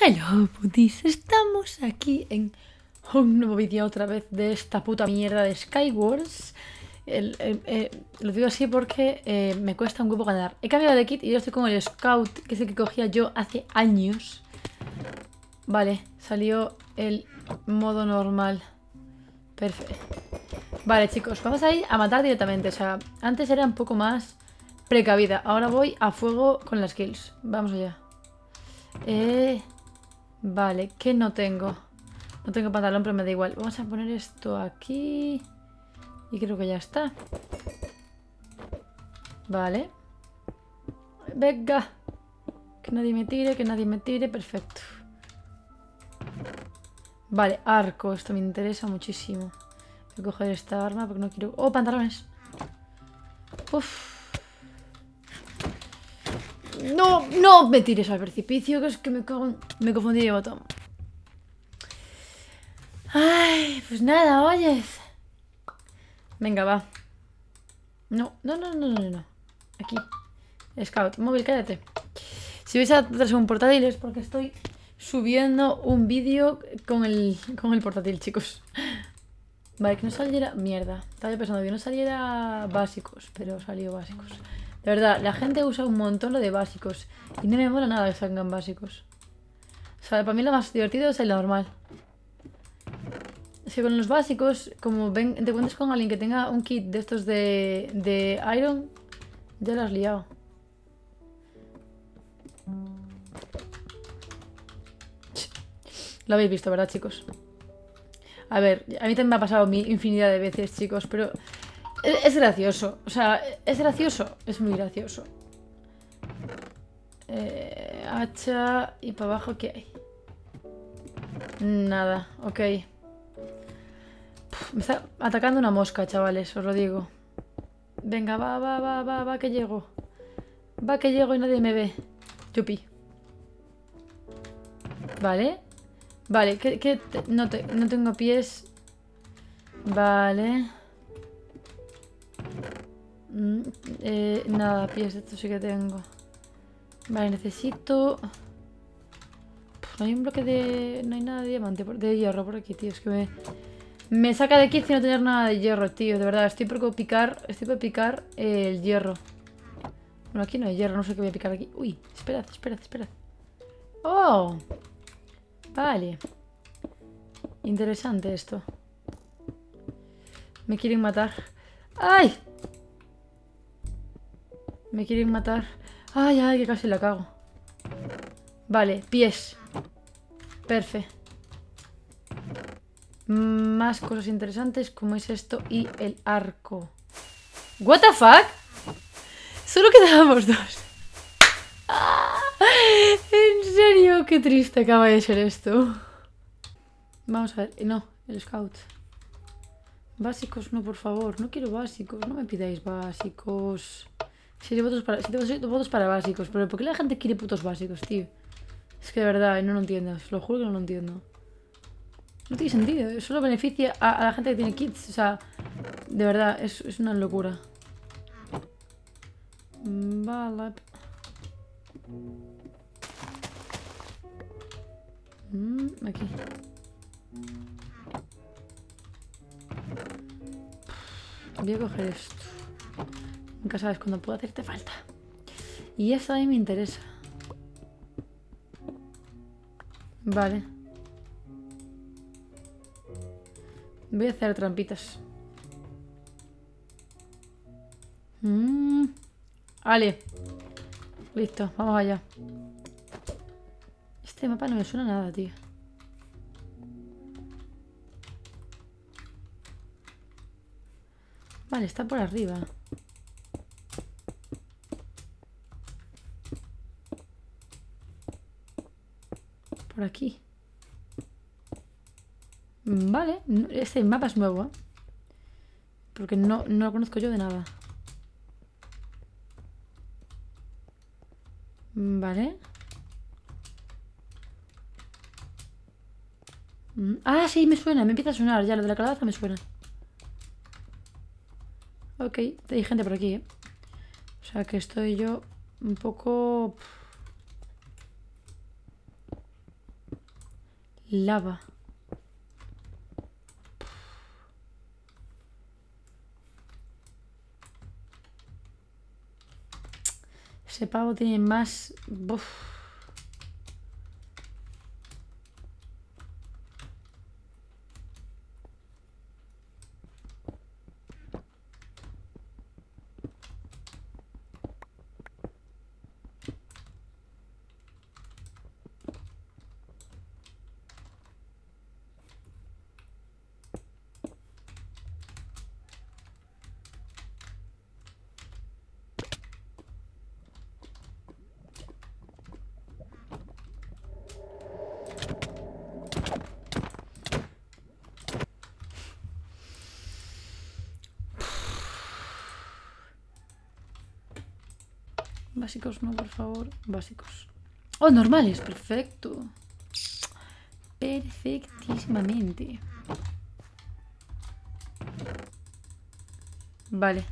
Hello, putis. Estamos aquí en un nuevo vídeo otra vez de esta puta mierda de Skywars. El- eh, lo digo así porque eh, me cuesta un huevo ganar. He cambiado de kit y yo estoy con el Scout, que es el que cogía yo hace años. Vale, salió el modo normal. Perfecto. Vale, chicos, vamos a ir a matar directamente. O sea, antes era un poco más precavida. Ahora voy a fuego con las kills. Vamos allá. Eh, vale, ¿qué no tengo? No tengo pantalón, pero me da igual. Vamos a poner esto aquí. Y creo que ya está. Vale. Venga. Que nadie me tire, que nadie me tire. Perfecto. Vale, arco. Esto me interesa muchísimo. Voy a coger esta arma porque no quiero... ¡Oh, pantalones! Uf. No, no me tires al precipicio, que es que me cago Me confundí de botón. Ay, pues nada, oyes. Venga, va. No, no, no, no, no, no. Aquí. Scout, móvil, cállate. Si vais a traerse un portátil es porque estoy subiendo un vídeo con el, con el portátil, chicos. Vale, que no saliera... Mierda. Estaba pensando que no saliera básicos, pero salió básicos. De verdad, la gente usa un montón lo de básicos. Y no me mola nada que salgan básicos. O sea, para mí lo más divertido es el normal. Es que con los básicos, como ven, te encuentras con alguien que tenga un kit de estos de, de Iron, ya lo has liado. Lo habéis visto, ¿verdad, chicos? A ver, a mí también me ha pasado mi infinidad de veces, chicos, pero es, gracioso. O sea, es gracioso, es muy gracioso. Eh, hacha y para abajo, ¿qué hay? Nada, ok. Me está atacando una mosca, chavales, os lo digo. Venga, va, va, va, va, va, que llego. Va, que llego y nadie me ve. Yupi. Vale. Vale, que, que te- no, te- no tengo pies. Vale. Mm, eh, nada, pies, esto sí que tengo. Vale, necesito... No hay un bloque de... No hay nada de diamante, de hierro por aquí, tío. Es que me... Me saca de quicio no tener nada de hierro, tío. De verdad, estoy por picar... Estoy por picar el hierro. Bueno, aquí no hay hierro, no sé qué voy a picar aquí. Uy, esperad, esperad, esperad. ¡Oh! Vale. Interesante esto. Me quieren matar. ¡Ay! Me quieren matar. ¡Ay, ay! Que casi la cago. Vale, pies. Perfecto. Más cosas interesantes como es esto y el arco. ¿What the fuck? Solo quedábamos dos. Ah, En serio, qué triste acaba de ser esto. Vamos a ver. eh, No, el scout. Básicos, no, por favor. No quiero básicos. No me pidáis básicos. Si votos para, si tengo votos para básicos. Pero ¿por qué la gente quiere putos básicos, tío? Es que de verdad, no lo entiendo. Os lo juro que no lo entiendo. No tiene sentido. Solo beneficia a, a la gente que tiene kits. O sea, de verdad, es, es una locura. Vale. Mm, aquí. Voy a coger esto. Nunca sabes cuándo puede hacerte falta. Y esta a mí me interesa. Vale. Voy a hacer trampitas. Mm. Vale. Listo, vamos allá. Este mapa no me suena nada, tío. Vale, está por arriba. Por aquí. Mm, Vale, este mapa es nuevo, ¿eh? Porque no, no lo conozco yo de nada. Mm, Vale. Mm, Ah, sí, me suena, me empieza a sonar ya, lo de la calabaza me suena. Ok, hay gente por aquí, ¿eh? O sea que estoy yo un poco... Lava. Ese pavo tiene más... Uf. Básicos no, por favor. Básicos. Oh, normales. Perfecto. Perfectísimamente. Vale.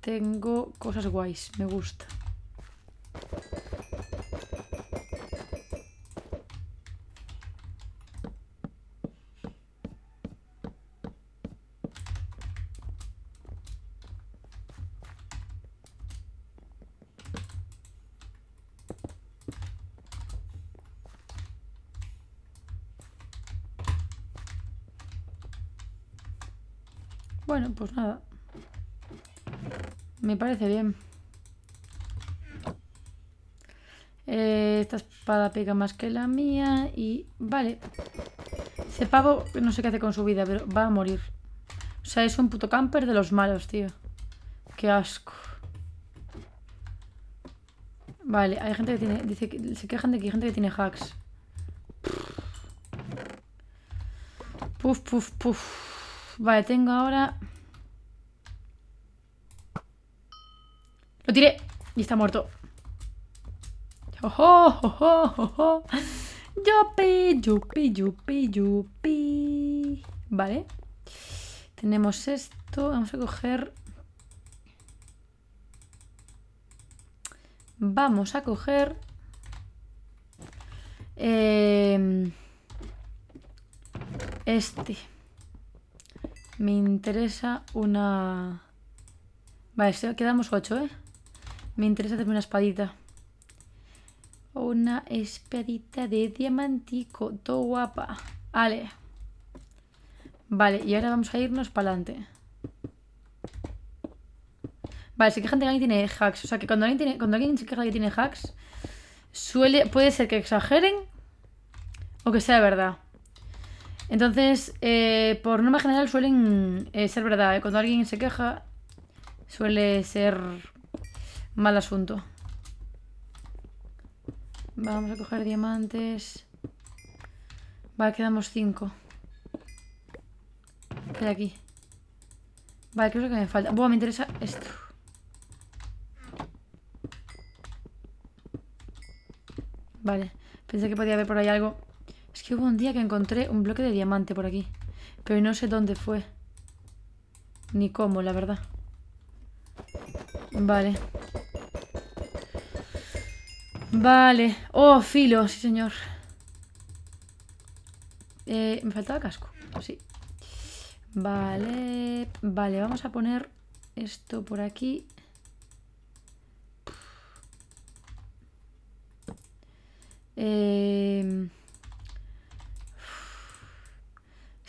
Tengo cosas guays. Me gusta. Bueno, pues nada. Me parece bien. Eh, esta espada pega más que la mía y... Vale. Ese pavo no sé qué hace con su vida, pero va a morir. O sea, es un puto camper de los malos, tío. Qué asco. Vale, hay gente que tiene... Dice que se quejan de que hay gente que tiene hacks. Puf, puf, puf. Vale, tengo ahora... Lo tiré y está muerto. ¡Oh, oh, oh, Yupi, yupi, yupi, yupi. Vale. Tenemos esto. Vamos a coger... Vamos a coger... Eh, este. Me interesa una... Vale, quedamos ocho, ¿eh? Me interesa hacerme una espadita. Una espadita de diamantico. Todo guapa. Vale. Vale, y ahora vamos a irnos para adelante. Vale, se quejan de que alguien tiene hacks. O sea, que cuando alguien, tiene, cuando alguien se queja de que tiene hacks, suele, puede ser que exageren o que sea verdad. Entonces, eh, por norma general suelen eh, ser verdad. ¿eh? Cuando alguien se queja, suele ser mal asunto. Vamos a coger diamantes. Vale, quedamos cinco. ¿Qué hay aquí? Vale, ¿qué es lo que me falta? Buah, me interesa esto. Vale, pensé que podía haber por ahí algo. Es que hubo un día que encontré un bloque de diamante por aquí. Pero no sé dónde fue. Ni cómo, la verdad. Vale. Vale. Oh, filo, sí señor. Eh, me faltaba casco. Sí. Vale. Vale, vamos a poner esto por aquí. Eh...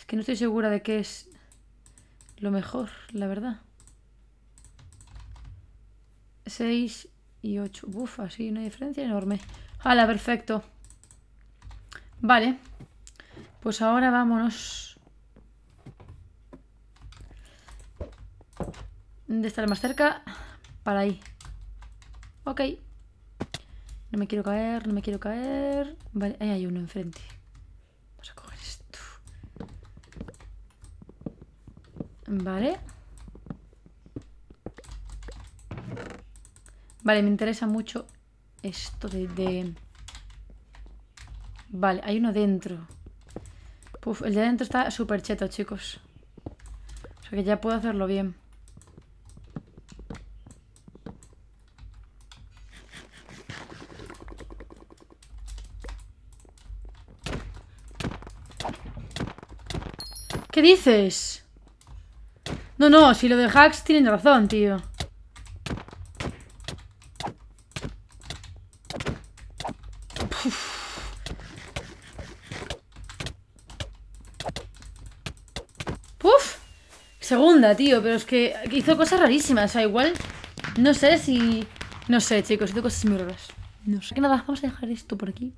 que no estoy segura de qué es lo mejor, la verdad. 6 y 8. Uf, así una diferencia enorme. ¡Hala, perfecto! Vale. Pues ahora vámonos. De estar más cerca. Para ahí. Ok. No me quiero caer, no me quiero caer. Vale, ahí hay uno enfrente. Vale. Vale, me interesa mucho esto de... Vale, hay uno dentro. Puf, el de dentro está súper cheto, chicos. O sea que ya puedo hacerlo bien. ¿Qué dices? No, no, si lo de hacks tienen razón, tío. Puf. Segunda, tío, pero es que hizo cosas rarísimas. O sea, igual. No sé si. No sé, chicos, hizo cosas muy raras. No sé. Que nada, vamos a dejar esto por aquí.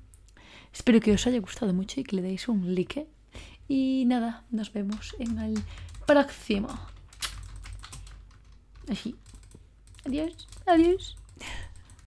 Espero que os haya gustado mucho y que le deis un like. Y nada, nos vemos en el próximo. Aqui. Adeus. Adeus.